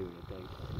period. Thank you.